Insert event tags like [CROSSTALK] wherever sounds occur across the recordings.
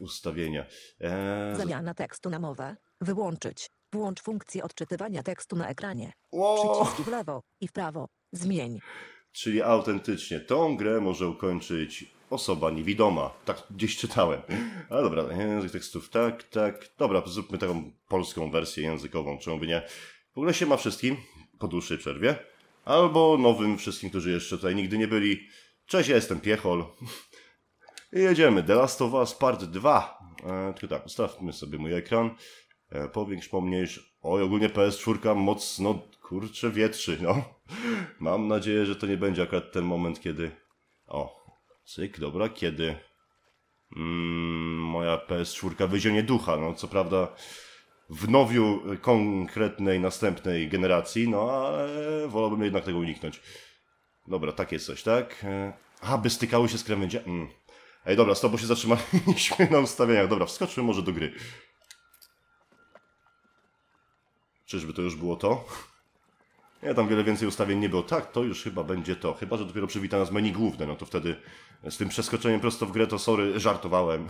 Najpierw ustawienia. Eee, Zamiana tekstu na mowę. Wyłączyć. Włącz funkcję odczytywania tekstu na ekranie. Przyciski w lewo i w prawo. Zmień. czyli autentycznie tą grę może ukończyć osoba niewidoma. Tak gdzieś czytałem. Ale dobra, język tekstów, tak, tak. Dobra, zróbmy taką polską wersję językową, czemu by nie. W ogóle się ma wszystkim po dłuższej przerwie. Albo nowym wszystkim, którzy jeszcze tutaj nigdy nie byli. Cześć, ja jestem Piechol. I jedziemy. The Last of Us Part 2. E, tylko tak, ustawmy sobie mój ekran. E, powiększ, pomniejsz. Oj, ogólnie PS4 mocno, kurczę, wietrzy, no. Mam nadzieję, że to nie będzie akurat ten moment, kiedy... O, cyk, dobra, kiedy... Mm, moja PS4 wyzionie ducha, no co prawda w nowiu konkretnej, następnej generacji, no ale wolałbym jednak tego uniknąć. Dobra, tak jest coś, tak? E, A, by stykały się z krawędzia... Mm. Ej, dobra, stop, bo się zatrzymaliśmy na ustawieniach. Dobra, wskoczmy może do gry. Czyżby to już było to? Nie, tam wiele więcej ustawień nie było. Tak, to już chyba będzie to. Chyba, że dopiero przywita nas menu główne, no to wtedy z tym przeskoczeniem prosto w grę to sorry, żartowałem.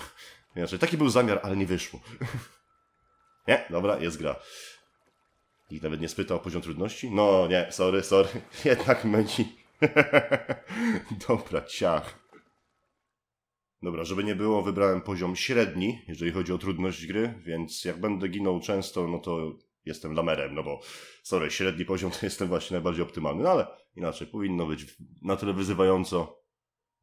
Inaczej, taki był zamiar, ale nie wyszło. [LAUGHS] Nie, dobra, jest gra. Nikt nawet nie spytał o poziom trudności? No nie, sorry, sorry. [LAUGHS] Jednak menu. [LAUGHS] dobra, ciach. Dobra, żeby nie było, wybrałem poziom średni, jeżeli chodzi o trudność gry, więc jak będę ginął często, no to jestem lamerem, no bo sorry, średni poziom [LAUGHS] to jestem właśnie najbardziej optymalny, no ale inaczej, powinno być na tyle wyzywająco,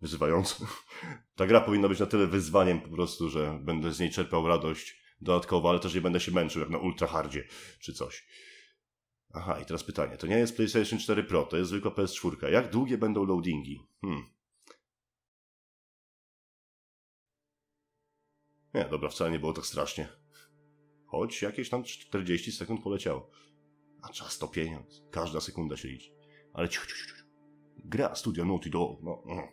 wyzywająco. [LAUGHS] Ta gra powinna być na tyle wyzwaniem po prostu, że będę z niej czerpał radość dodatkowo, ale też nie będę się męczył jak na ultra hardzie czy coś. Aha, i teraz pytanie, to nie jest PlayStation 4 Pro, to jest zwykła PS4. Jak długie będą loadingi? Hmm. Nie, dobra, wcale nie było tak strasznie. Choć jakieś tam 40 sekund poleciało. A czas to pieniądz. Każda sekunda się liczy. Ale ciu, ciu, ciu. Gra studia Naughty Dog. No. mm.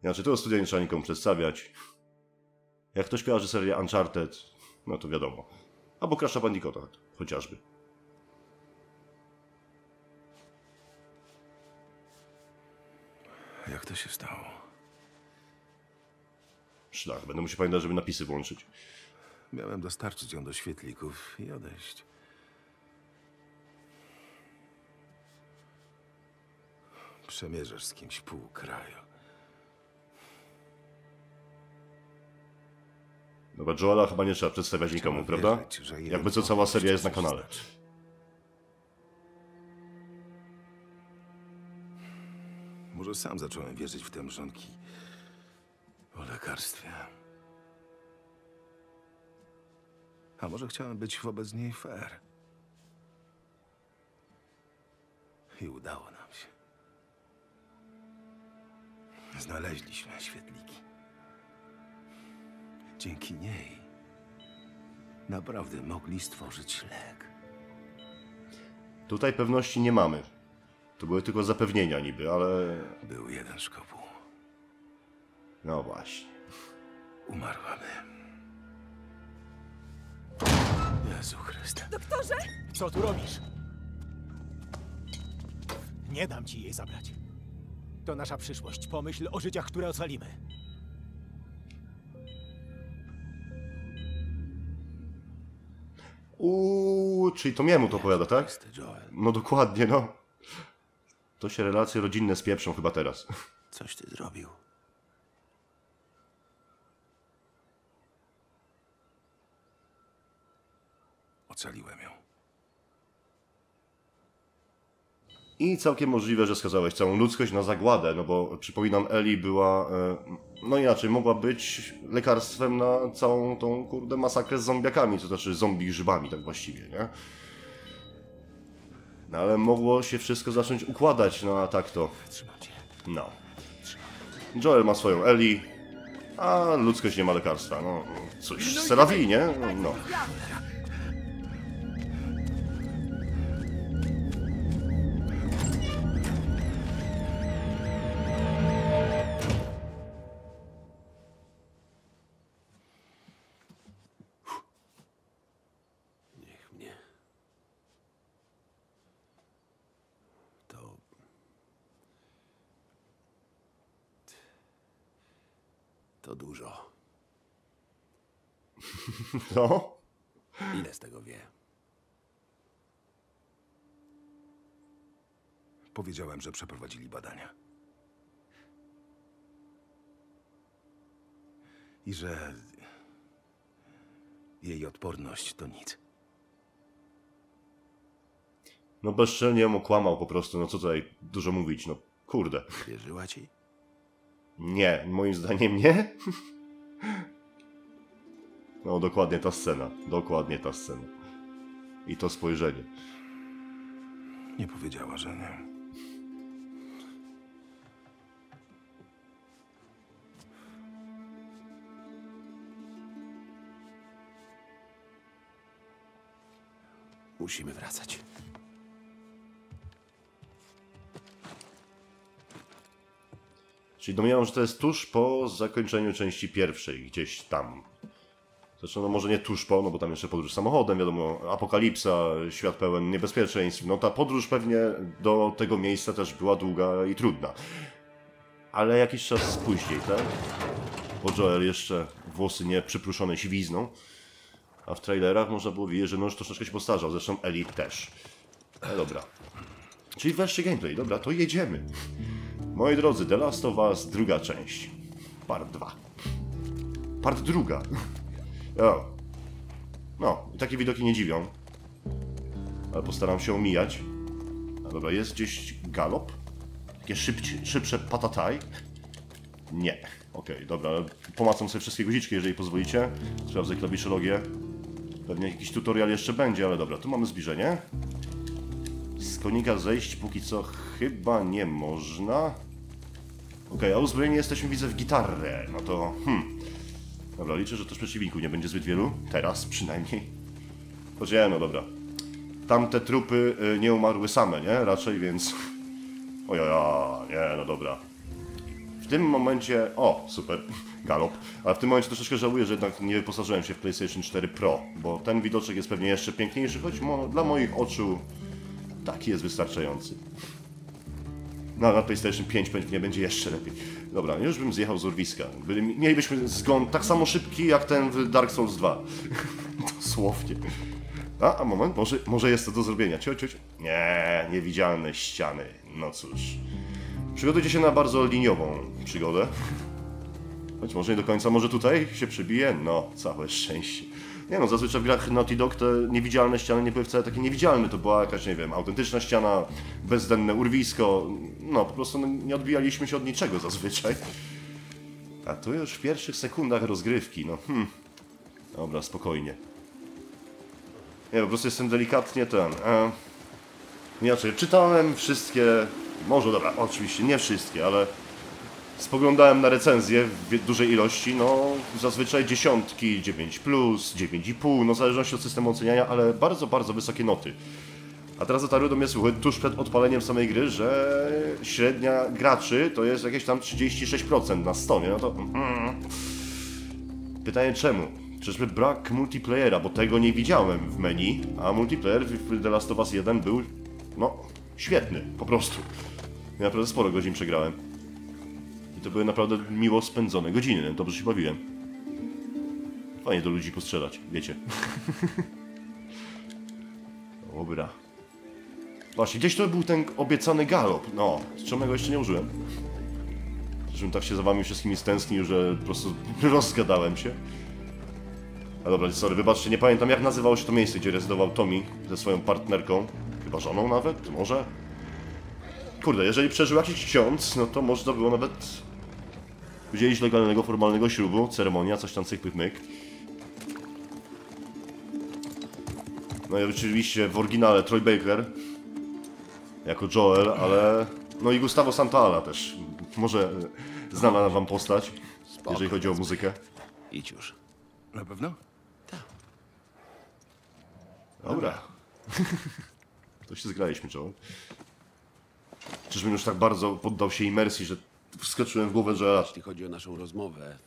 Znaczy, tego studia nie trzeba nikomu przedstawiać. Jak ktoś kojarzy serię Uncharted, no to wiadomo. Albo Crash'a Bandicoota, chociażby. Jak to się stało? Szlak, będę musiał pamiętać, żeby napisy włączyć. Miałem dostarczyć ją do świetlików i odejść. Przemierzasz z kimś pół kraju. Dobra, Joela chyba nie trzeba przedstawiać nikomu, prawda? wierzyć, że jej Jakby co cała seria jest na kanale. znaczy. Może sam zacząłem wierzyć w te mrzonki o lekarstwie. A może chciałem być wobec niej fair. I udało nam się. Znaleźliśmy świetliki. Dzięki niej naprawdę mogli stworzyć lek. Tutaj pewności nie mamy. To były tylko zapewnienia niby, ale... Był jeden szkopuł. No właśnie. Umarłaby. Jezu Chryste. Doktorze! Co tu robisz? Nie dam ci jej zabrać. To nasza przyszłość. Pomyśl o życiach, które ocalimy. Uuu, czyli to miemu to opowiada, tak? No dokładnie, no. To się relacje rodzinne spieprzą chyba teraz. coś ty zrobił. Ocaliłem ją. I całkiem możliwe, że skazałeś całą ludzkość na zagładę, no bo przypominam, Eli była, e, no inaczej, mogła być lekarstwem na całą tą, kurde, masakrę z zombiakami, to znaczy zombie grzybami, tak właściwie, nie? No ale mogło się wszystko zacząć układać, no a tak to, no. Joel ma swoją Eli, a ludzkość nie ma lekarstwa, no cóż, Serawi, nie? No. To dużo. [LAUGHS] No, Ile z tego wie? Powiedziałem, że przeprowadzili badania. I że jej odporność to nic. no bezczelnie ją okłamał po prostu, no co tutaj dużo mówić, no kurde. Wierzyła ci? Nie, moim zdaniem nie. [LAUGHS] No dokładnie ta scena, dokładnie ta scena. I to spojrzenie. Nie powiedziała, że nie. Musimy wracać. Czyli domniemam, że to jest tuż po zakończeniu części pierwszej, gdzieś tam. Zresztą, no może nie tuż po, no bo tam jeszcze podróż samochodem, wiadomo, apokalipsa, świat pełen niebezpieczeństw. No ta podróż pewnie do tego miejsca też była długa i trudna. Ale jakiś czas później, tak? Bo Joel jeszcze włosy nie przypruszone siwizną, a w trailerach można było widzieć, że no już troszeczkę się postarzał, zresztą Ellie też. Ale dobra. Czyli wreszcie gameplay, dobra, to jedziemy. Moi drodzy, The Last of Us, druga część. Part 2. Part druga. O. No, takie widoki nie dziwią. Ale postaram się omijać. Dobra, jest gdzieś galop? Takie szybcie, szybsze patataj? Nie. Okej, dobra, ale pomacam sobie wszystkie guziczki, jeżeli pozwolicie. Sprawdzę klawiszologię. Pewnie jakiś tutorial jeszcze będzie, ale dobra, tu mamy zbliżenie. Z konika zejść póki co chyba nie można. Okej, a uzbrojeni jesteśmy, widzę, w gitarę. No to, hmm. Dobra, liczę, że też przeciwników nie będzie zbyt wielu. Teraz przynajmniej. Choć nie, no dobra. Tamte trupy y, nie umarły same, nie? Raczej, więc... Ojoja, nie, no dobra. W tym momencie... O, super, [LAUGHS] galop. Ale w tym momencie troszeczkę żałuję, że jednak nie wyposażyłem się w PlayStation 4 Pro, bo ten widoczek jest pewnie jeszcze piękniejszy, choć mo dla moich oczu taki jest wystarczający. No, na PlayStation 5 pewnie będzie jeszcze lepiej. Dobra, już bym zjechał z urwiska. Mielibyśmy zgon tak samo szybki jak ten w Dark Souls 2. [LAUGHS] Dosłownie. A, a moment, może, może jest to do zrobienia. Cio, cio, cio. Nie, niewidzialne ściany. No cóż. Przygotujcie się na bardzo liniową przygodę. Choć może nie do końca, może tutaj się przybije? No, całe szczęście. Nie no, zazwyczaj w grach Naughty Dog te niewidzialne ściany nie były wcale takie niewidzialne. To była jakaś, nie wiem, autentyczna ściana, bezdenne urwisko. No, po prostu no, nie odbijaliśmy się od niczego zazwyczaj. A tu już w pierwszych sekundach rozgrywki, no hmm. Dobra, spokojnie. Nie, po prostu jestem delikatnie ten... E... Inaczej, czytałem wszystkie... Może, dobra, oczywiście nie wszystkie, ale... Spoglądałem na recenzje w dużej ilości, no zazwyczaj dziesiątki, 9, 9,5, no w zależności od systemu oceniania, ale bardzo, bardzo wysokie noty. A teraz dotarły do mnie słuchy tuż przed odpaleniem samej gry, że średnia graczy to jest jakieś tam 36% na 100, nie? No to... Mm. Pytanie czemu? Czyżby brak multiplayera, bo tego nie widziałem w menu, a multiplayer w The Last of Us 1 był, no, świetny, po prostu. Ja naprawdę sporo godzin przegrałem. To były naprawdę miło spędzone godziny, dobrze się bawiłem. Fajnie do ludzi postrzelać, wiecie. [LAUGHS] Dobra. Właśnie, gdzieś to był ten obiecany galop. No, z czego jeszcze nie użyłem. Żebym tak się za wami wszystkimi stęsknił, że po prostu [LAUGHS] rozgadałem się. A dobra, sorry, wybaczcie, nie pamiętam jak nazywało się to miejsce, gdzie rezydował Tommy ze swoją partnerką. Chyba żoną nawet, może? Kurde, jeżeli przeżył jakiś ksiądz, no to można było nawet udzielić legalnego, formalnego ślubu, ceremonia, coś tam cyk, pyk, myk. No i oczywiście w oryginale Troy Baker jako Joel, ale no i Gustavo Santaala też. Może znana wam postać, jeżeli chodzi o muzykę. Idź już. Na pewno? Dobra. [LAUGHS] To się zgraliśmy, Joel. Czyżbym już tak bardzo poddał się imersji, że wskoczyłem w głowę Joela. Jeśli chodzi o naszą rozmowę,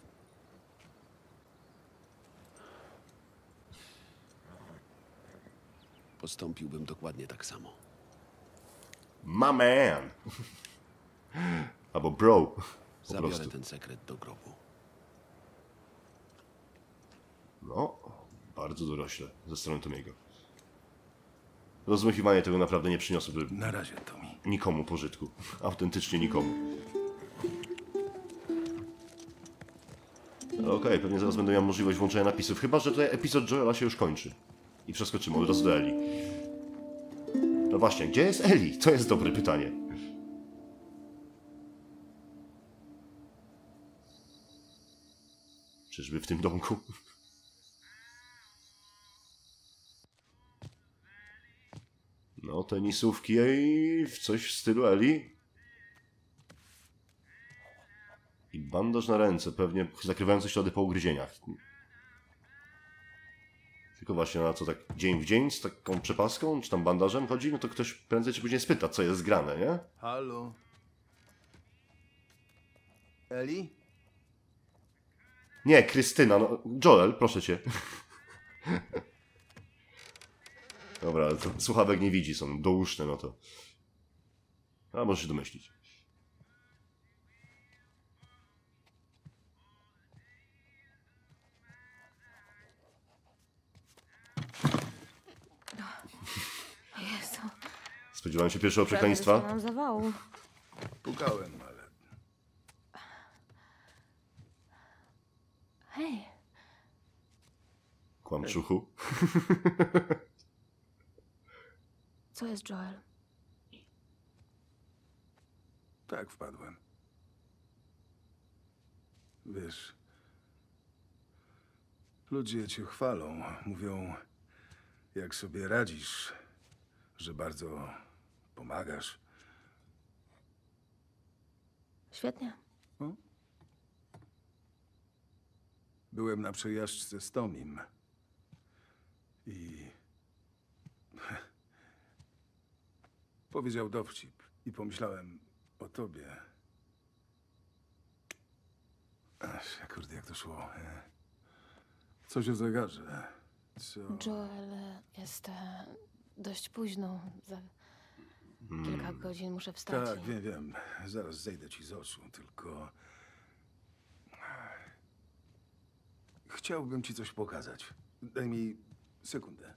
postąpiłbym dokładnie tak samo. My man! Albo bro. Po Zabiorę prostu. ten sekret do grobu. No, bardzo dorośle ze strony Tomiego. Rozmachiwanie tego naprawdę nie przyniosłoby Na razie, Tommy. nikomu pożytku. Autentycznie nikomu. Ale Okej, pewnie zaraz będę miał możliwość włączenia napisów, chyba że tutaj epizod Joela się już kończy. I przeskoczymy od razu do Eli. No właśnie, gdzie jest Eli? To jest dobre pytanie. Czyżby w tym domku? No, tenisówki i coś w stylu Eli. I bandaż na ręce, pewnie zakrywające ślady po ugryzieniach. Tylko właśnie na co tak dzień w dzień z taką przepaską, czy tam bandażem chodzi, no to ktoś prędzej czy później spyta, co jest grane, nie? Halo? Eli? Nie, Krystyna, no Joel, proszę cię. Dobra, ale to słuchawek nie widzi, są douszne, no to. A możesz się domyślić. Spodziewałem się pierwszego prawie przekleństwa. dostałam zawału. Pukałem, ale... Hej, Kłamczuchu. [LAUGHS] co jest Joel? Tak wpadłem. Wiesz... Ludzie cię chwalą. Mówią, jak sobie radzisz, że bardzo pomagasz. Świetnie. Byłem na przejażdżce z Tomim. I... [LAUGHS] Powiedział dowcip. I pomyślałem o tobie. Ach, kurde, jak to szło. e. Coś o zegarze. Co... Joel, jest e, dość późno. Za kilka godzin muszę wstać. Tak, i- wiem, wiem. Zaraz zejdę ci z oczu, tylko... Chciałbym ci coś pokazać. Daj mi sekundę.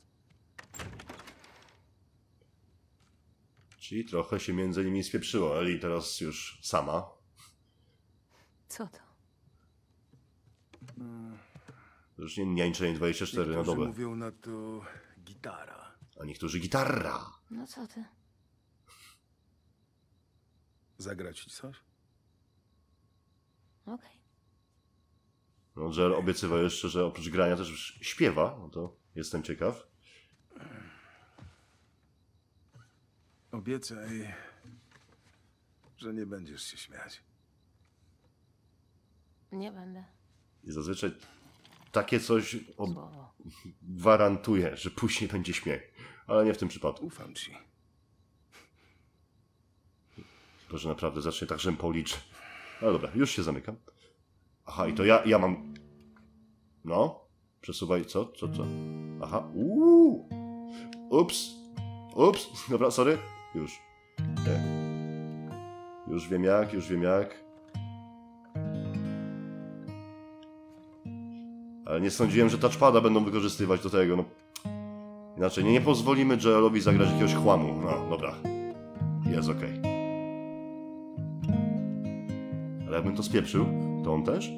Czyli trochę się między nimi spieprzyło. Eli teraz już sama. Co to? Już nie niańczenie 24 na Niektórzy dobę. mówią na to gitara. A niektórzy gitarra. No co ty? Zagrać ci coś? Okej. No, Joel obiecywał jeszcze, że oprócz grania też już śpiewa. No to jestem ciekaw. Obiecaj, że nie będziesz się śmiać. Nie będę. I zazwyczaj takie coś ob- gwarantuje, że później będzie śmiech. Ale nie w tym przypadku. Ufam ci. Chyba, że naprawdę zacznie tak rzępą liczy. Ale dobra, już się zamykam. Aha, i to ja, ja mam... No? Przesuwaj, co? Co, co? Aha, uuu! Ups! Ups! [LAUGHS] Dobra, sorry. Już. Nie. Już wiem jak, już wiem jak. Ale nie sądziłem, że touchpada będą wykorzystywać do tego, no. Inaczej, nie, nie pozwolimy Joelowi zagrać jakiegoś chłamu. No, dobra. Jest okej. Ale jakbym to spieprzył, to on też?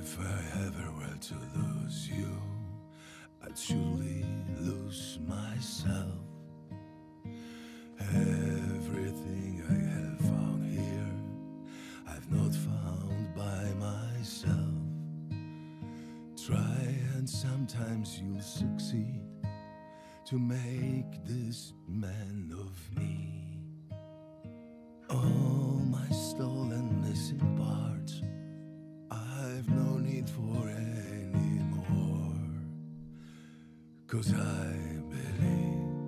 If I ever were to lose you, I'd surely lose myself. Everything I have found here, I've not found by myself. Try and sometimes you'll succeed to make this man of me. All Cause I believe,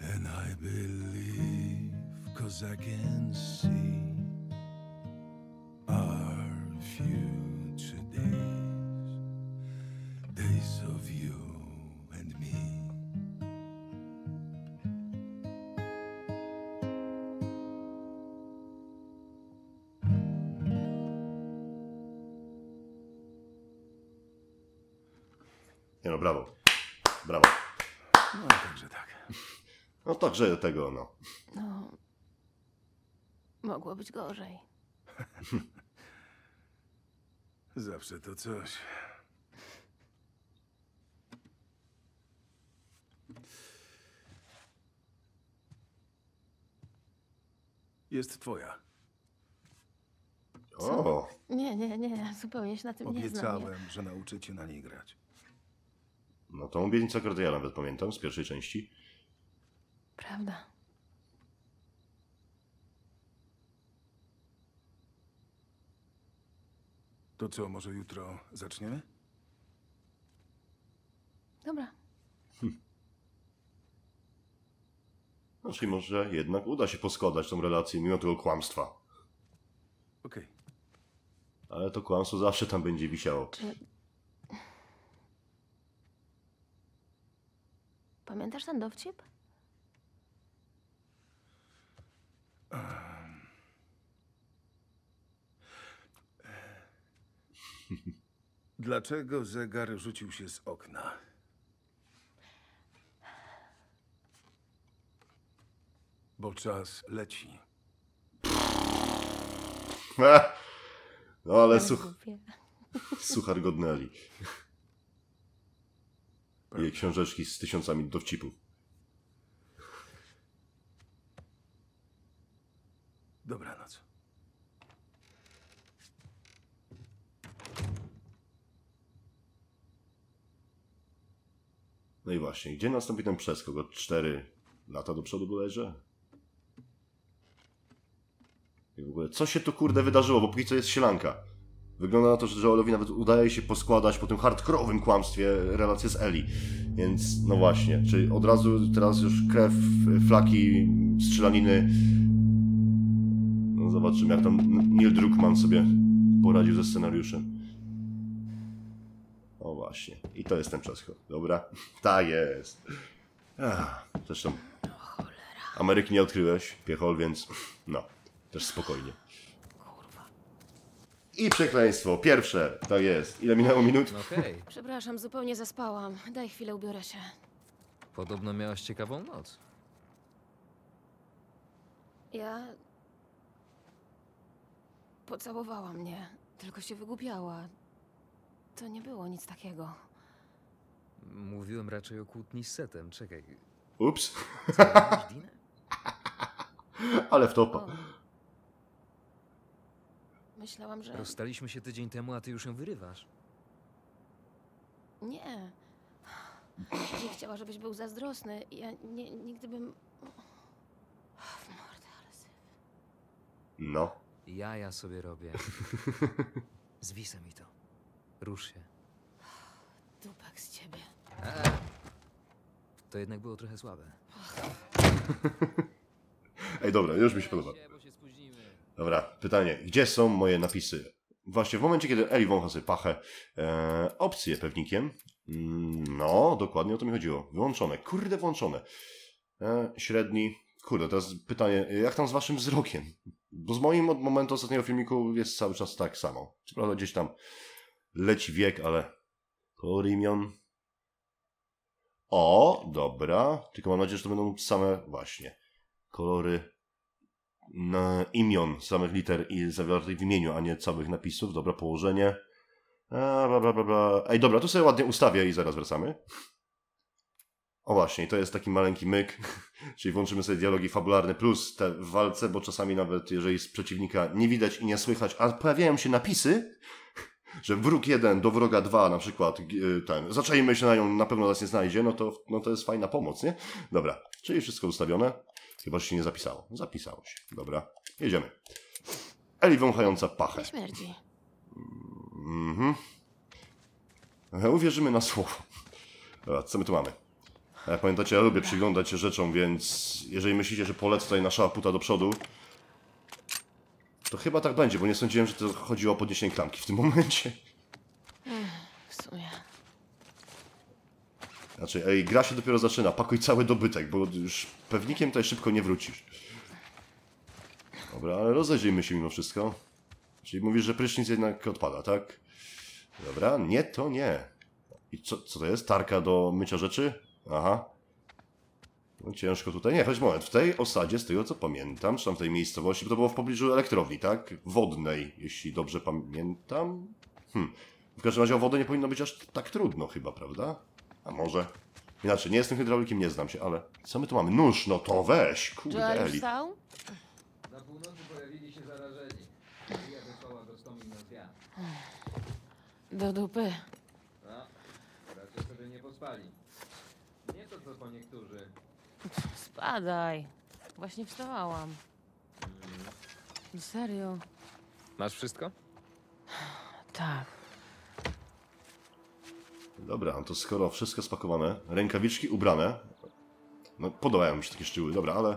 and I believe, cause I can see Nie no, brawo. Brawo. No, także tak. No także tego, no. No. Mogło być gorzej. [LAUGHS] Zawsze to coś. Jest twoja. O, Nie, nie, nie, zupełnie się na tym nie znam. Obiecałem, że nauczę cię na niej grać. No tą obietnicę akurat ja nawet pamiętam z pierwszej części. Prawda. To co, może jutro zaczniemy? Dobra. No, czyli może jednak uda się poskładać tą relację mimo tego kłamstwa. Okej. Ale to kłamstwo zawsze tam będzie wisiało. Czy... Pamiętasz ten dowcip? [LAUGHS] Dlaczego zegar rzucił się z okna? Bo czas leci. No [LAUGHS] ale such, głupie. suchar godnęli. [LAUGHS] Jej książeczki z tysiącami dowcipów. Dobranoc. No i właśnie, gdzie nastąpi ten przeskok od 4 lata do przodu bodajże? I w ogóle, co się tu kurde wydarzyło, bo póki co jest sielanka. Wygląda na to, że Joelowi nawet udaje się poskładać po tym hardkorowym kłamstwie relację z Eli. Więc, no właśnie, czyli od razu teraz już krew, flaki, strzelaniny. No zobaczymy, jak tam Neil Druckmann sobie poradził ze scenariuszem. O właśnie. I to jest ten przeskok. Dobra? [LAUGHS] Ta jest. Ach, zresztą Ameryki nie odkryłeś, piechol, więc no, też spokojnie. I przekleństwo. Pierwsze, to jest. Ile minęło minut? No hej, Przepraszam, zupełnie zaspałam. Daj chwilę, ubiorę się. podobno miałaś ciekawą noc. Ja... Pocałowała mnie, tylko się wygłupiała. To nie było nic takiego. Mówiłem raczej o kłótni z setem. Czekaj, Ups, co, Dinę? [LAUGHS] ale w O. Myślałam, że... Rozstaliśmy się tydzień temu, a ty już ją wyrywasz. Nie. Nie chciała, żebyś był zazdrosny. Ja nie, nigdy bym... W mordę, ale syf. No. Ja ja sobie robię. [LAUGHS] Zwisa mi to. Rusz się. Dupek z ciebie. To jednak było trochę słabe. [LAUGHS] Ej, dobra, już mi się podoba. Dobra, pytanie. Gdzie są moje napisy? Właśnie w momencie, kiedy Eli wącha sobie pachę, e, opcje pewnikiem. Mm, No, dokładnie o to mi chodziło. Wyłączone. Kurde, włączone. E, średni. Kurde, teraz pytanie, jak tam z waszym wzrokiem? Bo z moim od momentu ostatniego filmiku jest cały czas tak samo. Co prawda gdzieś tam leci wiek, ale kolor imion. O, dobra. Tylko mam nadzieję, że to będą same właśnie kolory imion samych liter i zawartych w imieniu, a nie całych napisów. Dobra, położenie. A, bla, bla, bla, bla. Ej, dobra, tu sobie ładnie ustawię i zaraz wracamy. O właśnie, to jest taki maleńki myk, [LAUGHS] czyli włączymy sobie dialogi fabularne plus te w walce, bo czasami nawet jeżeli z przeciwnika nie widać i nie słychać, a pojawiają się napisy, [LAUGHS] że wróg jeden do wroga dwa na przykład, y, ten, zaczajmy się na nią, na pewno nas nie znajdzie, no to, no to jest fajna pomoc, nie? Dobra, czyli wszystko ustawione. Chyba, że się nie zapisało. Zapisało się. Dobra, jedziemy. Eli wąchająca pachę. Śmierdzi. Mhm. E, Uwierzymy na słowo. Dobra, co my tu mamy? E, Pamiętacie, ja lubię przyglądać się rzeczom, więc jeżeli myślicie, że polecę tutaj nasza puta do przodu, to chyba tak będzie, bo nie sądziłem, że to chodziło o podniesienie klamki w tym momencie. W sumie. Znaczy, ej, gra się dopiero zaczyna, pakuj cały dobytek, bo już pewnikiem tutaj szybko nie wrócisz. Dobra, ale rozejrzyjmy się mimo wszystko. Czyli mówisz, że prysznic jednak odpada, tak? Dobra, nie, to nie. I co, co to jest? Tarka do mycia rzeczy? Aha. No ciężko tutaj. Nie, chodź moment. W tej osadzie, z tego co pamiętam, czy tam w tej miejscowości, bo to było w pobliżu elektrowni, tak? Wodnej, jeśli dobrze pamiętam. Hmm. W każdym razie o wodę nie powinno być aż tak trudno chyba, prawda? A może? Inaczej, nie jestem hydraulikiem, nie znam się, ale... Co my tu mamy? Nóż, no to weź! Kurde, Eli. wstał? Na północy pojawili się zarażeni. Maria wysłała do Stomi na zmian. Do dupy. No, raczej sobie nie pospali. Nie to co po niektórzy. Spadaj. Właśnie wstawałam. Serio? Masz wszystko? Tak. Dobra, no to skoro wszystko spakowane, rękawiczki ubrane, no podobają mi się takie szczyły, dobra, ale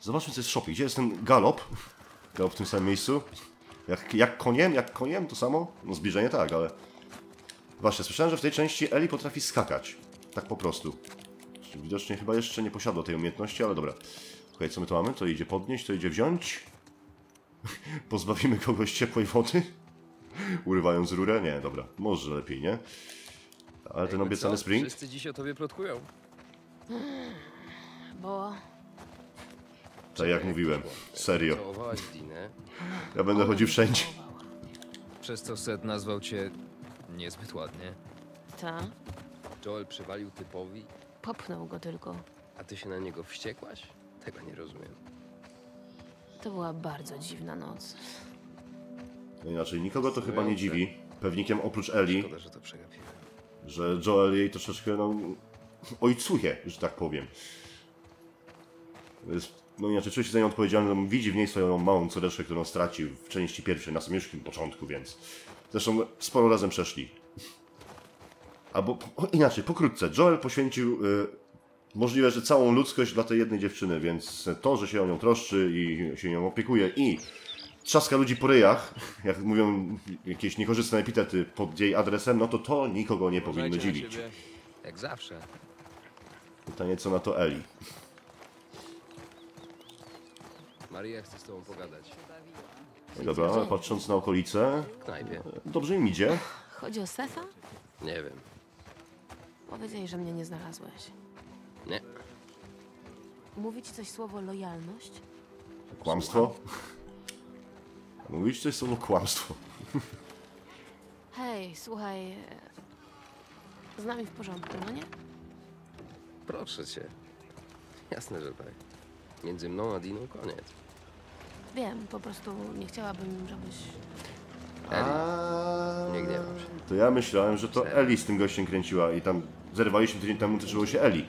zobaczmy co jest w shopie. Gdzie jest ten galop? Galop w tym samym miejscu? Jak, jak koniem? Jak koniem? To samo? No zbliżenie tak, ale... Właśnie, słyszałem, że w tej części Eli potrafi skakać. Tak po prostu. Widocznie chyba jeszcze nie posiadła tej umiejętności, ale dobra. Okej, co my tu mamy? To idzie podnieść, to idzie wziąć. [LAUGHS] Pozbawimy kogoś ciepłej wody? Urywając rurę? Nie, dobra. Może lepiej, nie? Ale ten obiecany sprint? Wszyscy dziś o tobie plotkują. Bo Tak jak mówiłem. Serio. Całowałaś Dinę, Ja będę chodził wszędzie. Przez co Seth nazwał cię niezbyt ładnie. ta Joel przywalił typowi, popchnął go tylko. a ty się na niego wściekłaś? Tego nie rozumiem. To była bardzo dziwna noc. No inaczej, nikogo to chyba nie dziwi. Pewnikiem oprócz Eli, Szkoda, że to przegapiłem. Że Joel jej troszeczkę, no, ojcuje, że tak powiem. Jest, no inaczej, czuje się za nią odpowiedzialny, no, widzi w niej swoją małą córeczkę, którą stracił w części pierwszej, na samym początku, więc... Zresztą sporo razem przeszli. Albo o, inaczej, pokrótce, Joel poświęcił y, możliwe, że całą ludzkość dla tej jednej dziewczyny, więc to, że się o nią troszczy i się nią opiekuje i trzaska ludzi po ryjach, jak mówią jakieś niekorzystne epitety pod jej adresem, no to to nikogo nie powinno dziwić. Jak zawsze. Pytanie, co na to Eli. Maria chce z tobą pogadać. No dobra, ale patrząc na okolice, knajpie. dobrze im idzie. Chodzi o Setha? Nie wiem. Powiedzieli, że mnie nie znalazłeś. Nie. Mówi ci coś słowo lojalność? Kłamstwo? Mówić coś słowo kłamstwo. Hej, słuchaj. Z nami w porządku, no nie? Proszę cię. Jasne, że tak. Między mną a Diną koniec. Wiem, po prostu nie chciałabym, żebyś... A... Nie gniewam się. To ja myślałem, że to Eli z tym gościem kręciła i tam zerwaliśmy tydzień temu, tyczyło się Eli.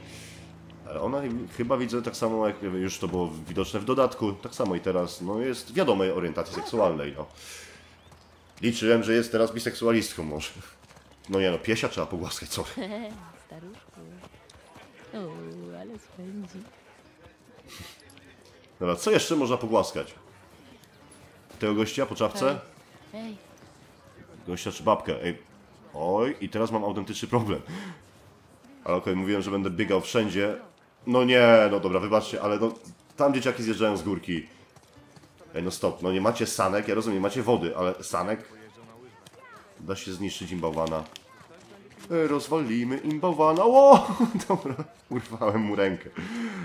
Ale ona chyba widzę tak samo, jak już to było widoczne w dodatku, tak samo i teraz, no jest wiadomej orientacji seksualnej, no. Liczyłem, że jest teraz biseksualistką może. No nie no, piesia trzeba pogłaskać, co? [LAUGHS] Staruszku. O, ale spędzi. Dobra, co jeszcze można pogłaskać? Tego gościa po czapce? Hej, Gościa czy babkę? Ej. Oj, i teraz mam autentyczny problem. Ale okej, mówiłem, że będę biegał wszędzie. No nie, no dobra, wybaczcie, ale no tam dzieciaki zjeżdżają z górki. Ej, no stop, no nie macie sanek, ja rozumiem, macie wody, ale sanek? Da się zniszczyć im bałwana. Ej, rozwalimy im bałwana. O, [LAUGHS] dobra, urwałem mu rękę.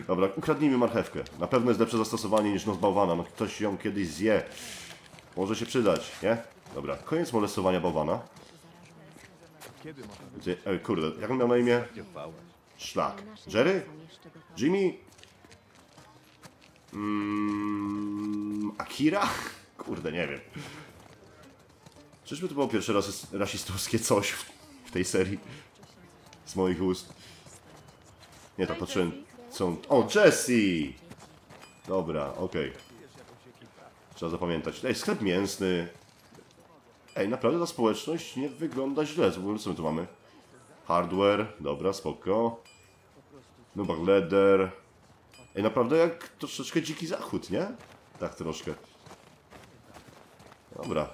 Dobra, ukradnijmy marchewkę. Na pewno jest lepsze zastosowanie niż nos bałwana. No ktoś ją kiedyś zje. Może się przydać, nie? Dobra, koniec molestowania bałwana. Gdzie, kurde, jak on miał na imię? Szlak. Jerry? Jimmy? Mm, Akira? [LAUGHS] Kurde, nie wiem. Czyżby to było pierwsze raz rasistowskie coś w, w tej serii? Z moich ust. Nie, tak patrzyłem. Co? O, Jessie! Dobra, okej. Trzeba zapamiętać. Ej, sklep mięsny. Ej, naprawdę ta społeczność nie wygląda źle. W ogóle co my tu mamy? Hardware, dobra, spoko. Nubak leather. Ej, naprawdę jak troszeczkę dziki zachód, nie? Tak troszkę. Dobra.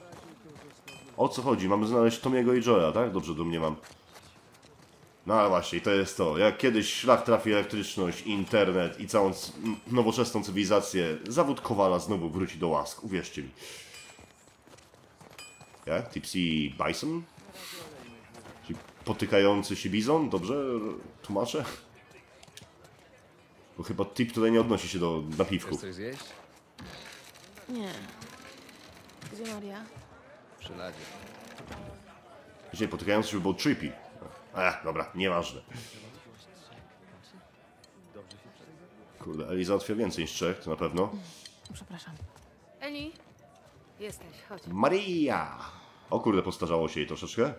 O co chodzi? Mamy znaleźć Tomiego i Joela, tak? Dobrze do mnie mam. No właśnie, to jest to. Jak kiedyś szlak trafi elektryczność, internet i całą nowoczesną cywilizację, zawód Kowala znowu wróci do łask, uwierzcie mi. Ja? Tipsy Bison? Potykający się bizon? Dobrze tłumaczę? Bo chyba tip tutaj nie odnosi się do Chcesz napiwków. coś zjeść? Nie. Gdzie Maria? Przy ladzie. Dzisiaj potykający się by był trippy. E, dobra, nieważne. Kurde, Eli załatwia więcej niż trzech, to na pewno. Przepraszam. Eli, jesteś, chodź. Maria! O kurde, postarzało się jej troszeczkę.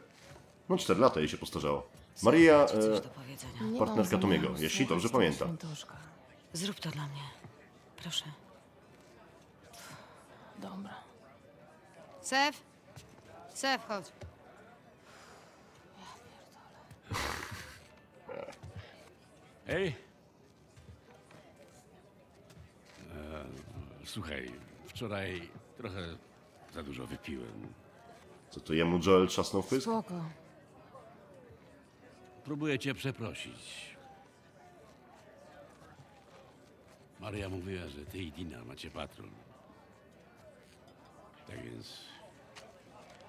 No 4 lata jej się postarzało. Maria, Coś e, do powiedzenia. Nie partnerka zamiaru Tomiego, jeśli słuchać dobrze tego pamiętam. świętoszka. Zrób to dla mnie. Proszę. Dobra. Sef? Sef, chodź. Ej! E, słuchaj, wczoraj trochę za dużo wypiłem. co to jemu Joel trzasnął w pysk? Spoko. Próbuję cię przeprosić. Maria mówiła, że ty i Dina macie patrol. Tak więc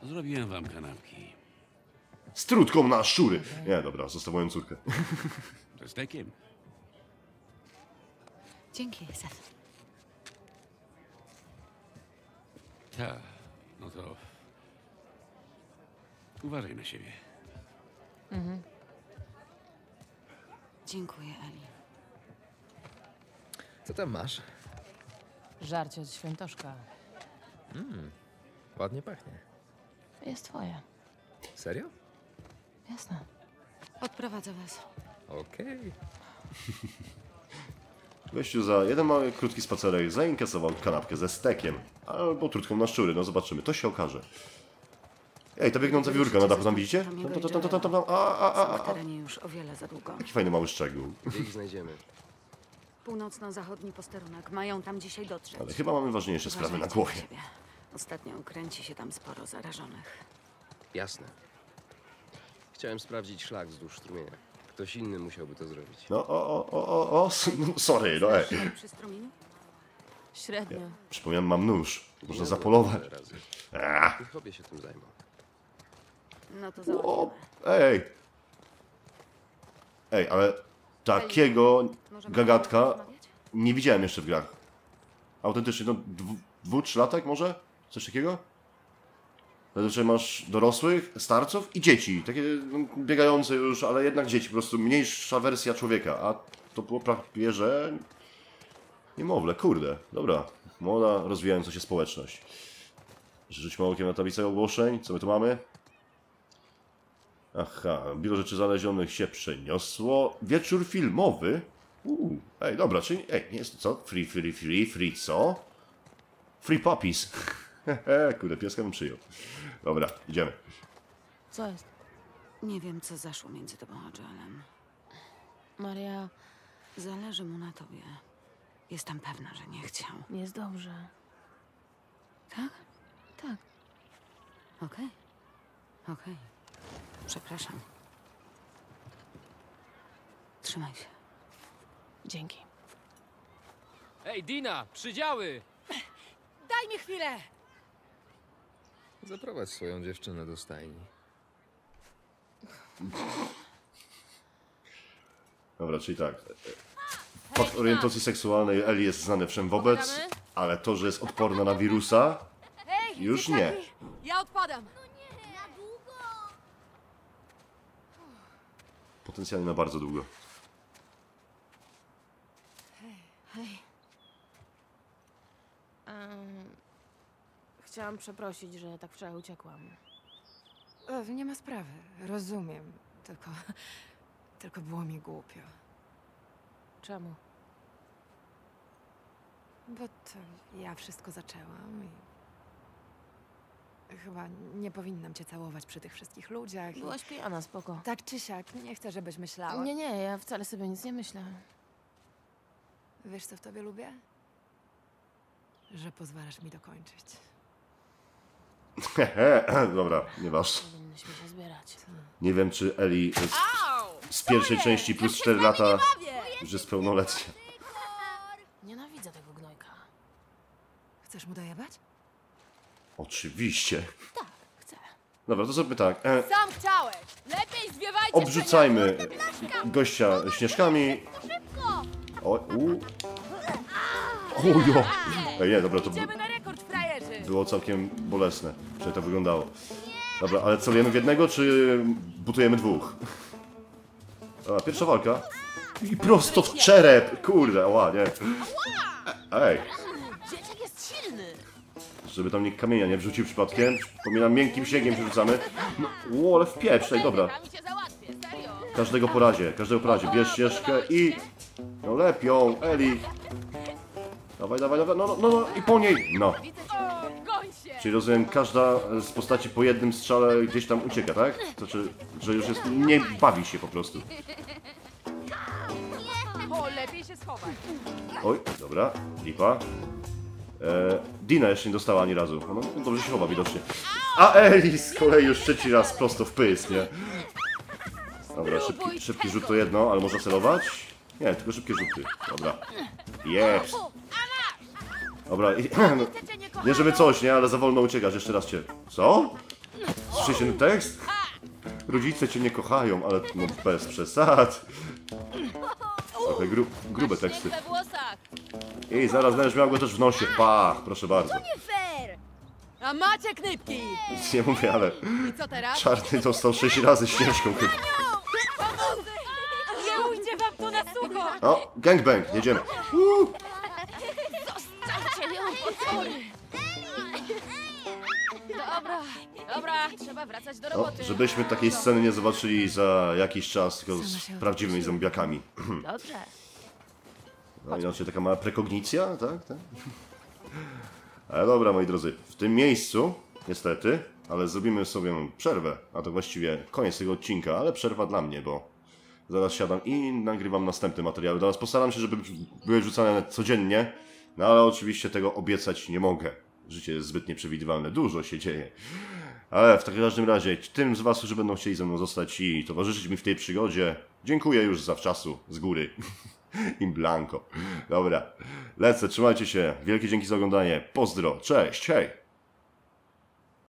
zrobiłem wam kanapki. Z trutką na szczury! Nie, dobra, zostaw moją córkę. [LAUGHS] Ze stekiem. Dzięki, Sef. Tak, no to uważaj na siebie. Dziękuję, Eli. Co tam masz? Żarcie od świętoszka. Ładnie pachnie. Jest twoje. Serio? Jasne. Odprowadzę was. Okej. [LAUGHS] Gościu za jeden mały, krótki spacerek zainkasował kanapkę ze stekiem. Albo trutką na szczury, no zobaczymy, to się okaże. Ej, ta biegnąca wiórka na dachu, tam widzicie? Tam, tam, tam, tam, tam, tam, a, a, a, W a. terenie już o wiele za długo. Jaki fajny mały szczegół. Gdzie ich znajdziemy? Północno-zachodni posterunek. Mają tam dzisiaj dotrzeć. Ale chyba mamy ważniejsze sprawy na głowie. siebie. Ostatnio kręci się tam sporo zarażonych. Jasne. Chciałem sprawdzić szlak wzdłuż strumienia. Ktoś inny musiałby to zrobić. No, o, o, o, o, no, sorry, no ej. Przy strumieniu? Średnio. Przypomniałem, mam nóż. Można Minęło zapolować. A, Niech obie się tym zajmą. No to o, załatwimy. ej. Ej, ale takiego Możemy gagatka porozmawiać? nie widziałem jeszcze w grach. Autentycznie, no dwu, dwu trzylatek może? Coś takiego? Że masz dorosłych, starców i dzieci. Takie no, biegające już, ale jednak dzieci. Po prostu mniejsza wersja człowieka. A to było prawie, że... Niemowlę, kurde. Dobra. Młoda, rozwijająca się społeczność. Rzućmy okiem na tablicę ogłoszeń. Co my tu mamy? Aha, biuro rzeczy znalezionych się przeniosło. Wieczór filmowy. Uuu, ej, dobra, czyli, ej, nie jest co? Free, free, free, free, co? Free puppies. Hehe, [LAUGHS] kurde, pieska bym przyjął. Dobra, idziemy. Co jest? Nie wiem, co zaszło między tobą a Joelem. Maria, Zależy mu na tobie. Jestem pewna, że nie chciał. jest dobrze. Tak? Tak. Okej. Okej. Przepraszam. Trzymaj się. Dzięki. Ej, Dina! Przydziały! Daj mi chwilę! Zaprowadź swoją dziewczynę do stajni. Dobra, czyli tak. Fakt orientacji seksualnej Eli jest znany wszem wobec, ale to, że jest odporna na wirusa, już nie. Ja odpadam! Potencjalnie na bardzo długo. Hej. Em, chciałam przeprosić, że tak wczoraj uciekłam. E, Nie ma sprawy, rozumiem. Tylko. Tylko było mi głupio. Czemu? Bo to ja wszystko zaczęłam i. Chyba nie powinnam cię całować przy tych wszystkich ludziach. i- Byłaś pijana, spoko. Tak czy siak, nie chcę, żebyś myślała. Nie, nie, ja wcale sobie nic nie myślę. Wiesz, co w tobie lubię? Że pozwalasz mi dokończyć. Hehe, [LAUGHS] dobra, nieważne. Powinnyśmy się zbierać. Nie wiem, czy Eli z, z pierwszej części plus 4 lata już jest pełnoletnia. Nienawidzę tego gnojka. Chcesz mu dojebać? Oczywiście. Tak, chcę. Dobra, to zróbmy tak. E, Sam chciałeś! Lepiej zwiewajcie obrzucajmy gościa śnieżkami. O, u. Ujo. Ej, nie, dobra, to bu- Idziemy na rekord, frajerzy! było całkiem bolesne. Czyli to wyglądało. Dobra, ale celujemy w jednego, czy butujemy dwóch? Dobra, pierwsza walka. I prosto w czerep! Kurde, ła, nie. Ej, Dzieciak jest silny! żeby tam nikt kamienia nie wrzucił przypadkiem. Przypominam, miękkim śniegiem przerzucamy. No, ale w pieprz, ej, dobra. Każdego po razie, każdego po razie. Bierz ścieżkę i... No lepią, Eli. Dawaj, dawaj, dawaj, no, no, no, no i po niej. No. Czyli rozumiem, każda z postaci po jednym strzale gdzieś tam ucieka, tak? To znaczy, że już jest... nie bawi się po prostu. O, lepiej się schować! Oj, dobra, lipa. E, Dina jeszcze nie dostała ani razu. No, dobrze się chowa widocznie. A Eli z kolei już trzeci raz prosto w pysk, nie? Dobra, szybki, szybki rzut to jedno, ale można celować? Nie, tylko szybkie rzuty. Dobra. Jeps. Dobra, [CLEARS THROAT] no, nie żeby coś, nie, ale za wolno uciekasz, jeszcze raz cię. Co? Słyszeliście ten tekst? Rodzice cię nie kochają, ale no bez przesad. Trochę gru, grube teksty. I zaraz będziesz miał go też w nosie. Pach, proszę bardzo. A macie knypki! Nic nie mówię, ale I co teraz? czarny dostał sześć razy śnieżką chyba. Nie ujdzie wam tu na sucho! O, gangbang, jedziemy. Uuu. Zostawcie ją, potwory! Dobra, dobra, trzeba wracać do No, roboty. żebyśmy takiej sceny nie zobaczyli za jakiś czas, tylko z prawdziwymi zombiakami. [CLEARS THROAT] Dobrze. No inaczej taka mała prekognicja, tak? tak? Ale dobra, moi drodzy, w tym miejscu, niestety, ale zrobimy sobie przerwę, a to właściwie koniec tego odcinka, ale przerwa dla mnie, bo zaraz siadam i nagrywam następne materiały. Teraz postaram się, żeby były wrzucane codziennie, no ale oczywiście tego obiecać nie mogę. Życie jest zbyt nieprzewidywalne, dużo się dzieje. Ale w takim każdym razie, tym z Was, którzy będą chcieli ze mną zostać i towarzyszyć mi w tej przygodzie, dziękuję już zawczasu, z góry. [LAUGHS] In blanco. Dobra, lecę, trzymajcie się. Wielkie dzięki za oglądanie. Pozdro, cześć, hej!